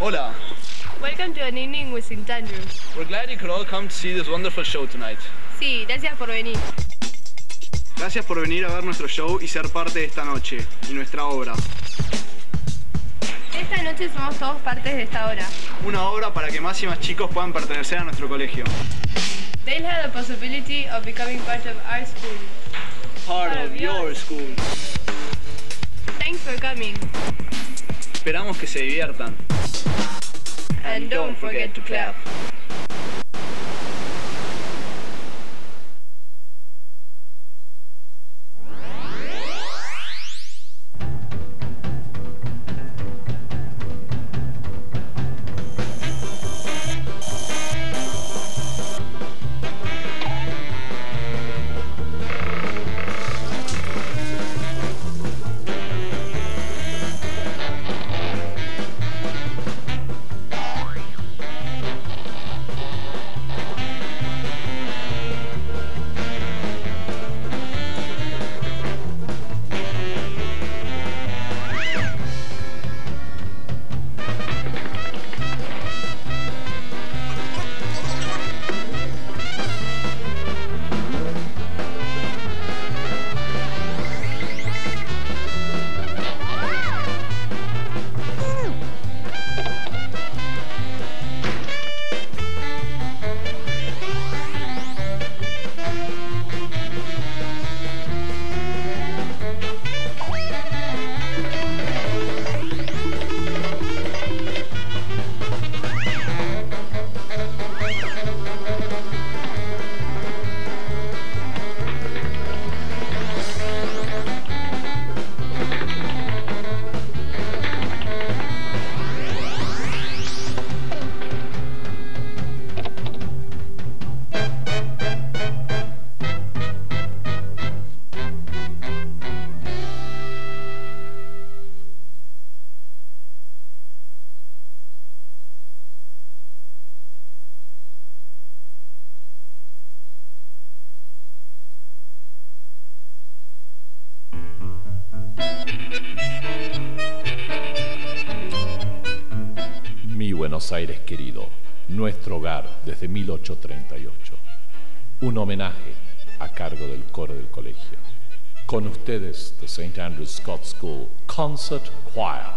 Hola. welcome to an evening with St. Andrews. We're glad you could all come to see this wonderful show tonight. Sí, gracias por venir. Gracias por venir a ver nuestro show y ser parte de esta noche y nuestra obra. Esta noche somos todos partes de esta hora. Una obra para que más y más chicos puedan pertenecer a nuestro colegio. They'll have the possibility of becoming part of our school. Part of your school. Thanks for coming. Esperamos que se diviertan. And don't forget to clap. The St. Andrews Scots School Concert Choir.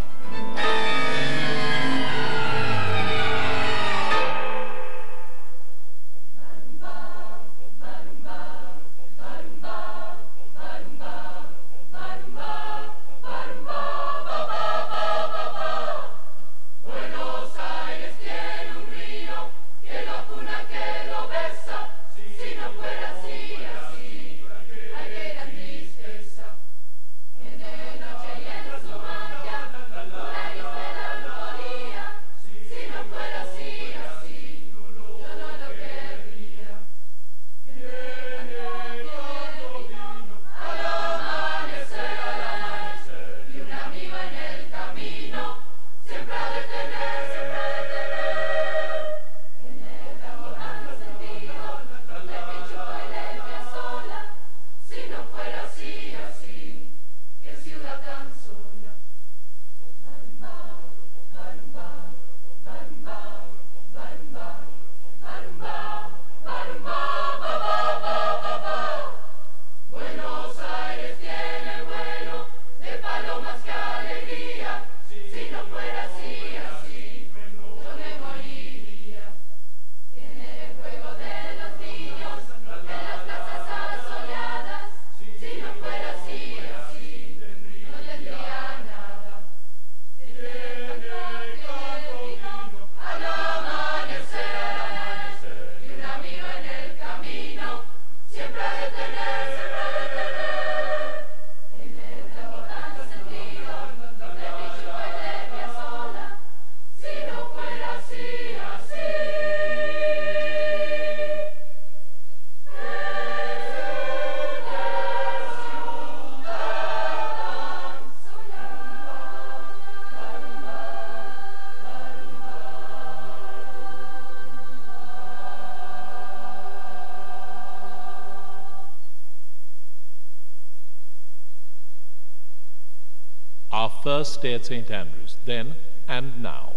First day at St. Andrews, then and now.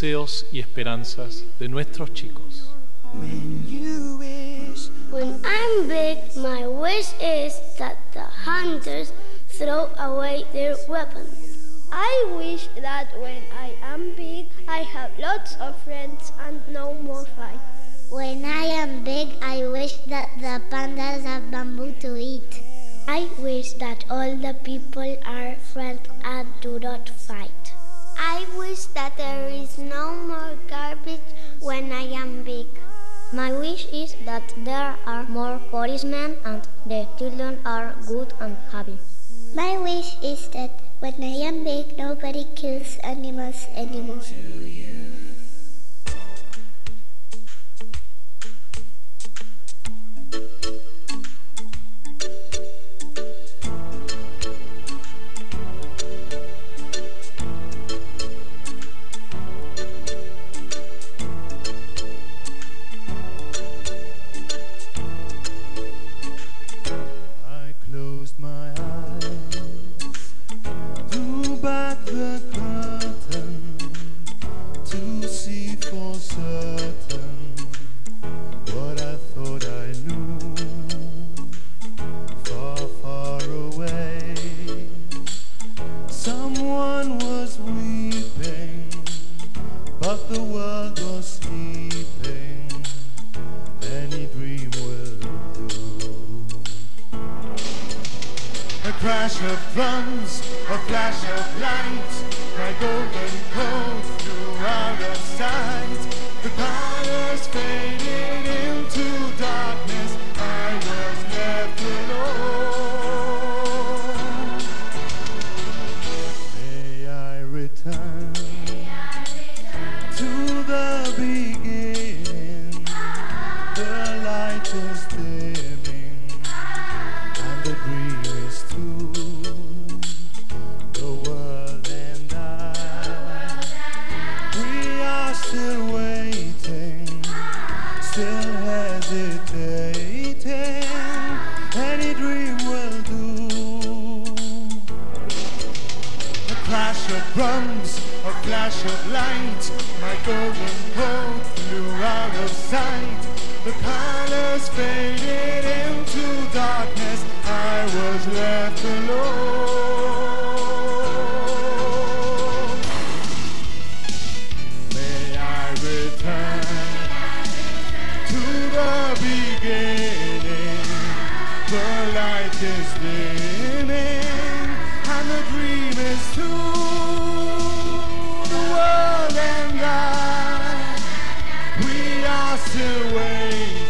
deseos y esperanzas de nuestros chicos. us away.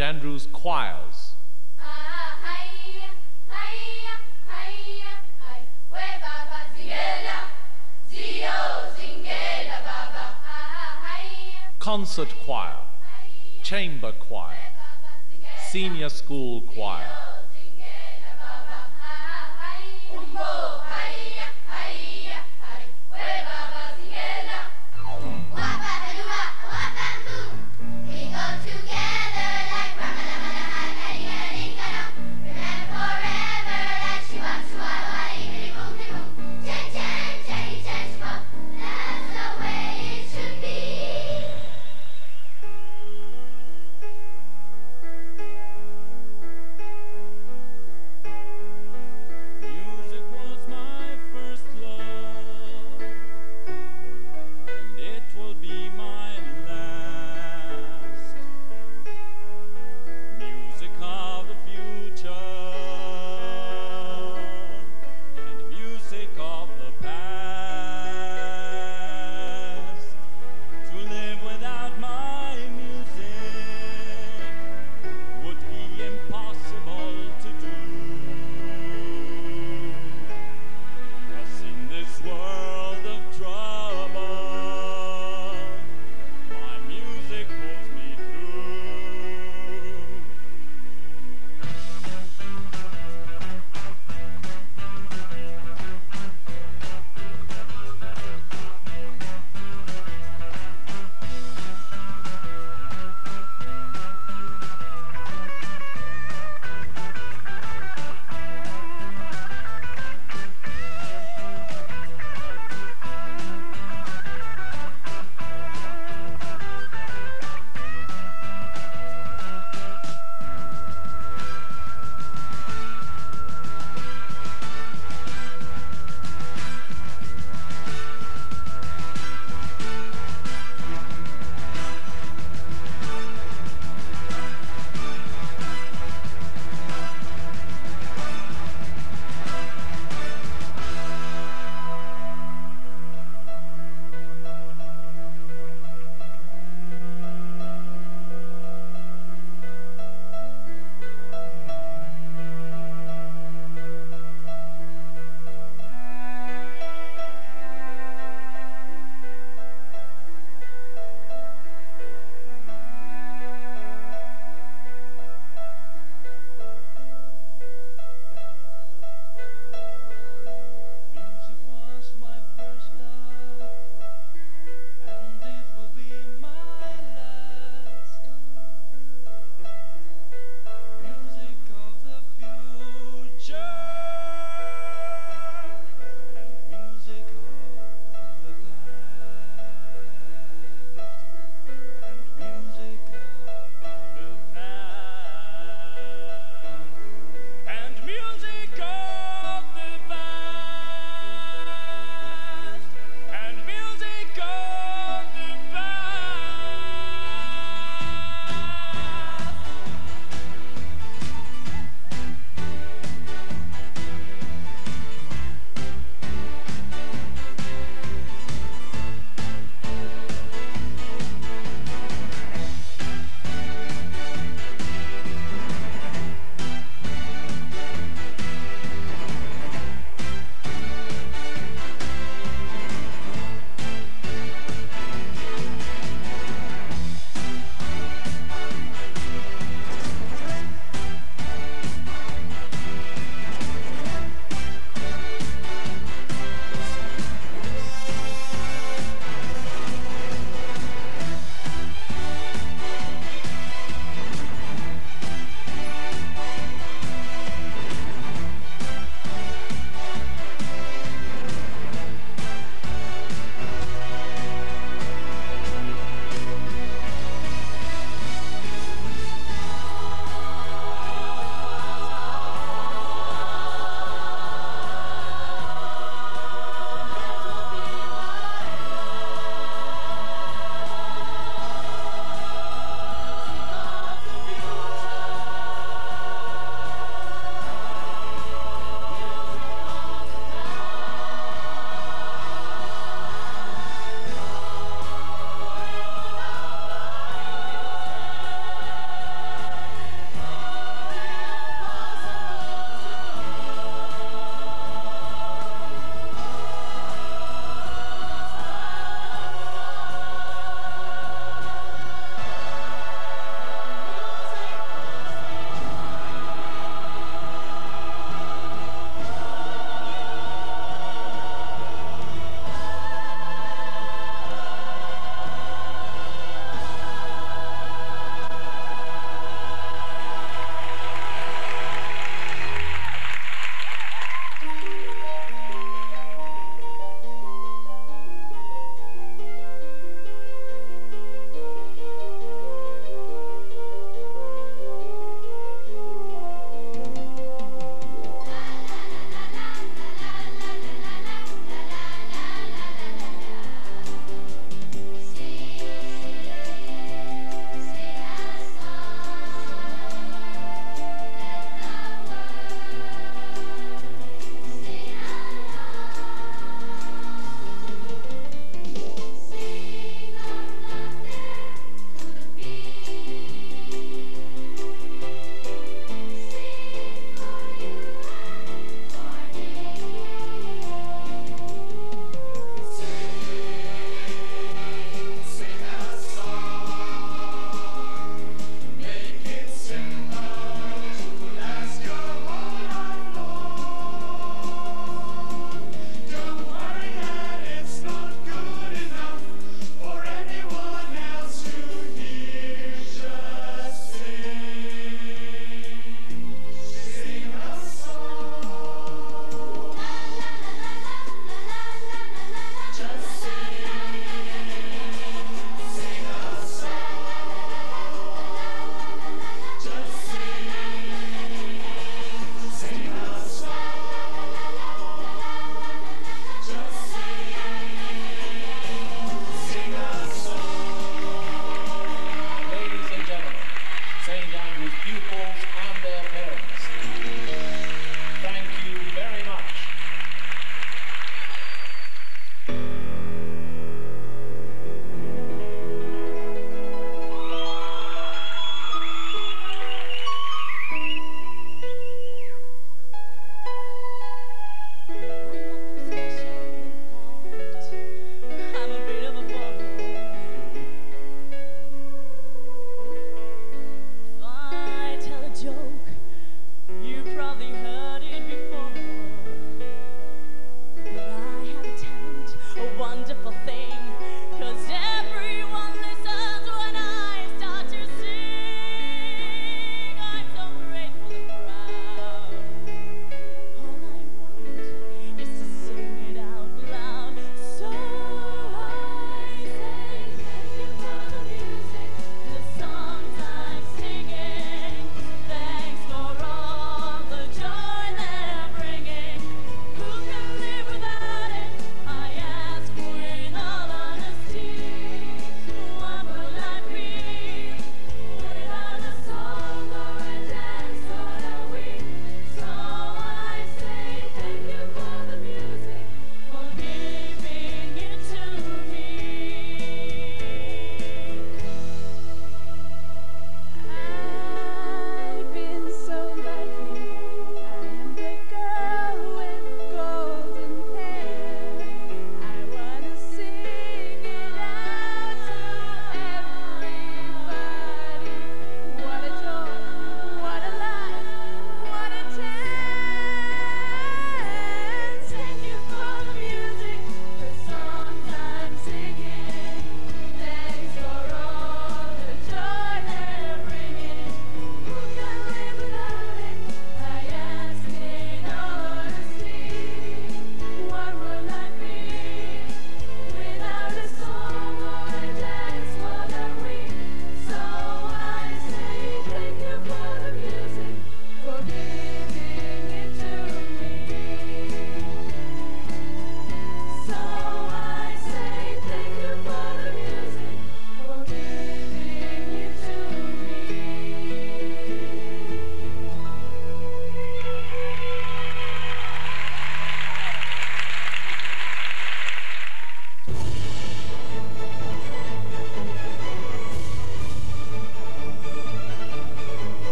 Andrew's Choir. concert choir, chamber choir, senior school choir.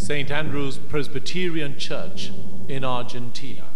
St. Andrew's Presbyterian Church in Argentina.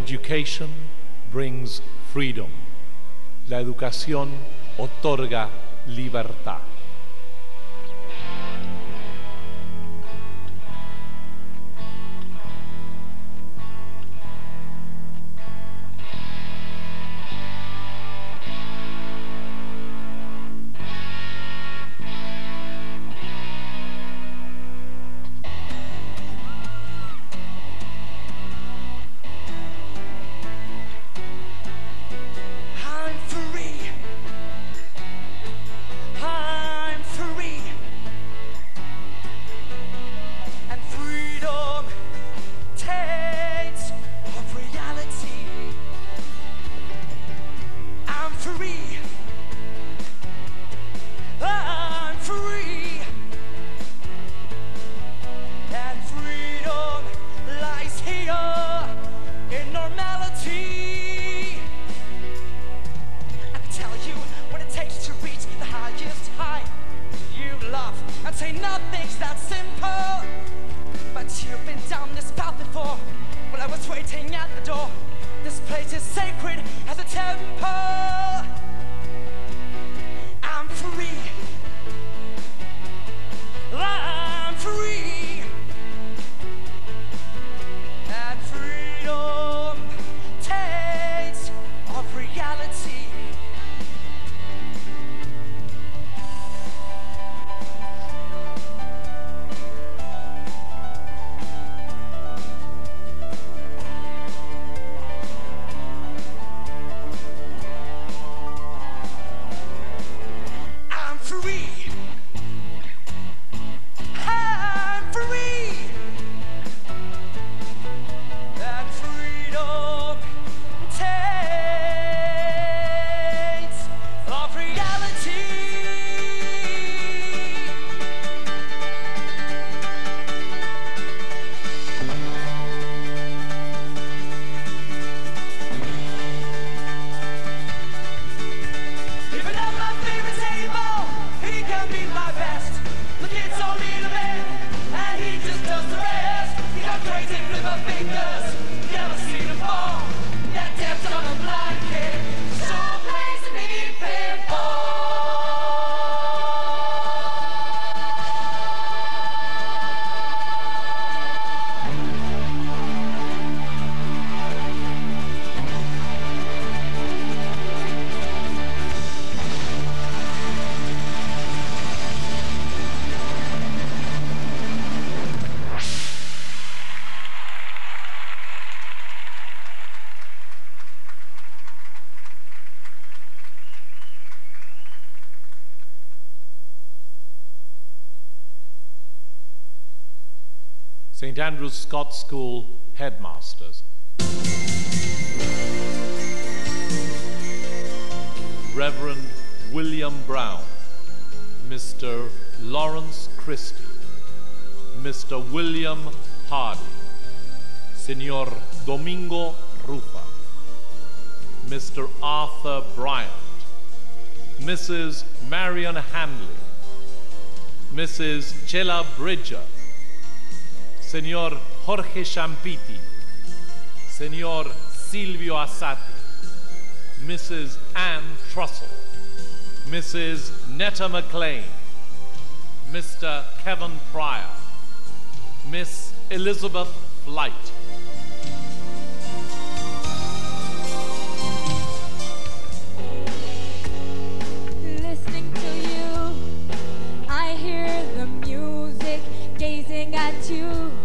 Education brings freedom. La educación otorga libertad. galaxy St. Andrew's Scots School headmasters. Reverend William Brown, Mr. Lawrence Christie, Mr. William Hardy, Senor Domingo Rufa, Mr. Arthur Bryant, Mrs. Marion Hanley, Mrs. Chela Bridger, señor Jorge Champiti, señor Silvio Asati, Mrs. Anne Trussell, Mrs. Netta McLean, Mr. Kevin Pryor, Miss Elizabeth Flight. Listening to you, I hear the music gazing at you.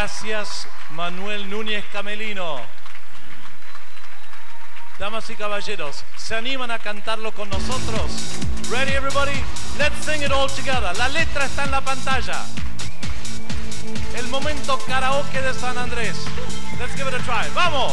Gracias, Manuel Núñez Camelino. Damas y caballeros, ¿se animan a cantarlo con nosotros? Ready everybody? Let's sing it all together. La letra está en la pantalla. El momento karaoke de San Andrés. Let's give it a try. ¡Vamos!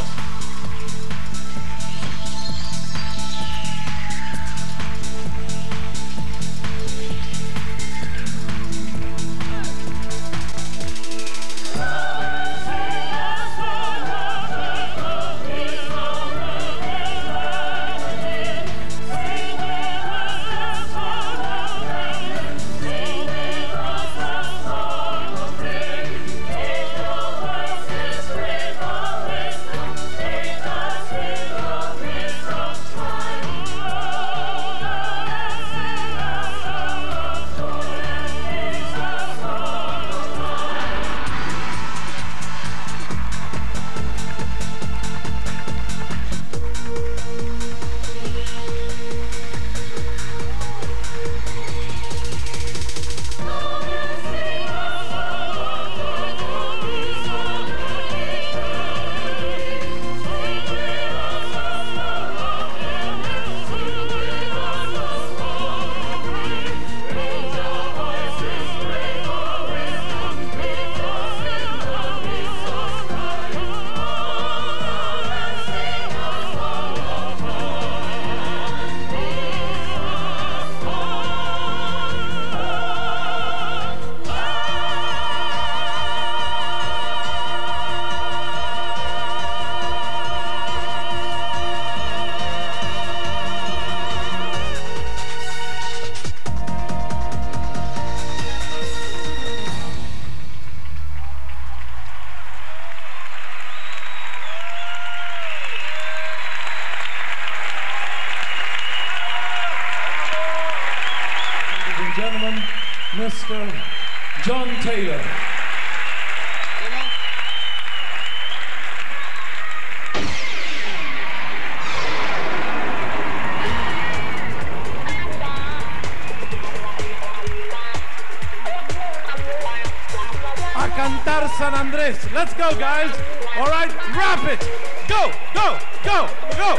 Go, guys. All right, rap it. Go, go, go, go.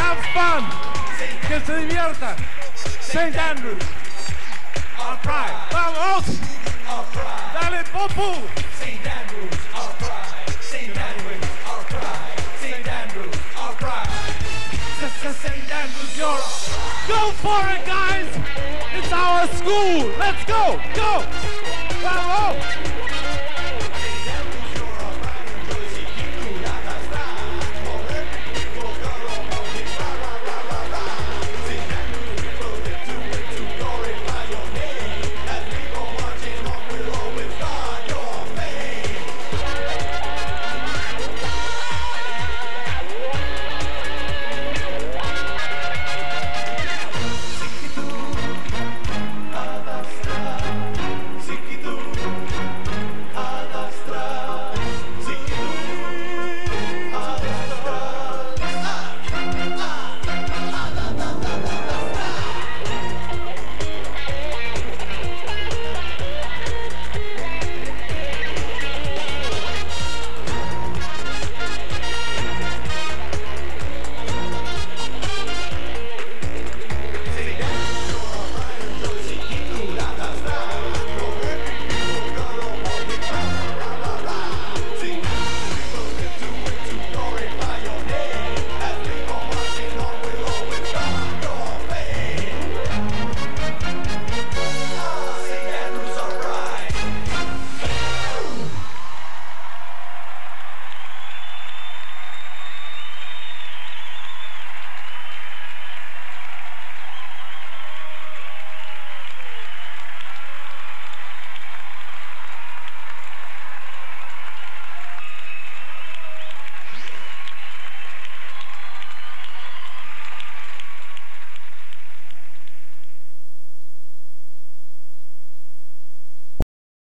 Have fun. Que se diviertan. St. Andrews. Our pride. Vamos. Dale, Popu. St. Andrews, our pride. St. Andrews, our pride. St. Andrews, our pride. St. Andrews, you're. Go for it, guys. It's our school. Let's go, go. Vamos.